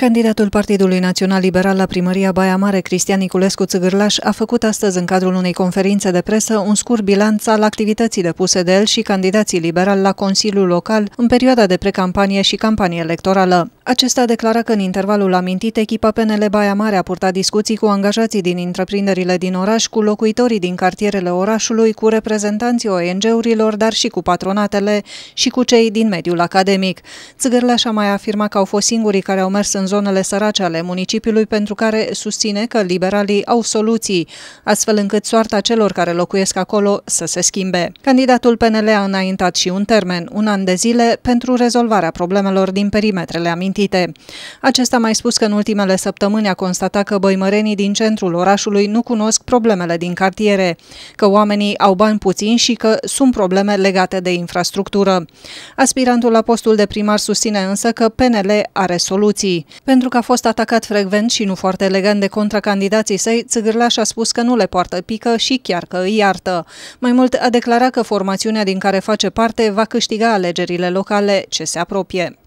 Candidatul Partidului Național Liberal la primăria Baia Mare, Cristian Niculescu Țăgârlaș, a făcut astăzi în cadrul unei conferințe de presă un scurt bilanț al activității depuse de el și candidații liberali la Consiliul Local în perioada de precampanie și campanie electorală. Acesta a declarat că în intervalul amintit, echipa PNL Baia Mare a purtat discuții cu angajații din întreprinderile din oraș, cu locuitorii din cartierele orașului, cu reprezentanții ONG-urilor, dar și cu patronatele și cu cei din mediul academic. Țăgârlaș a mai afirmat că au fost singurii care au mers în zonele sărace ale municipiului pentru care susține că liberalii au soluții, astfel încât soarta celor care locuiesc acolo să se schimbe. Candidatul PNL a înaintat și un termen, un an de zile, pentru rezolvarea problemelor din perimetrele amintite. Acesta a mai spus că în ultimele săptămâni a constatat că băimărenii din centrul orașului nu cunosc problemele din cartiere, că oamenii au bani puțini și că sunt probleme legate de infrastructură. Aspirantul la postul de primar susține însă că PNL are soluții. Pentru că a fost atacat frecvent și nu foarte elegant de contracandidații săi, Țigârlaș a spus că nu le poartă pică și chiar că îi iartă. Mai mult a declarat că formațiunea din care face parte va câștiga alegerile locale ce se apropie.